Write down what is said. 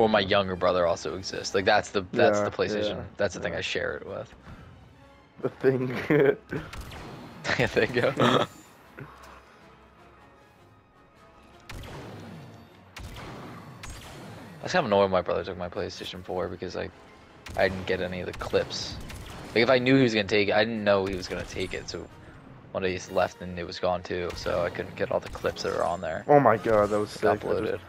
Or my younger brother also exists. Like that's the that's Yeah, the PlayStation. yeah, that's the thing. I share it with. The thing. I think. yeah. I was kind of annoyed my brother took my PlayStation 4 because like I didn't get any of the clips. Like if I knew he was gonna take it, I didn't know he was gonna take it. So one day he's left and it was gone too. So I couldn't get all the clips that were on there oh my god, that was sick. Uploaded.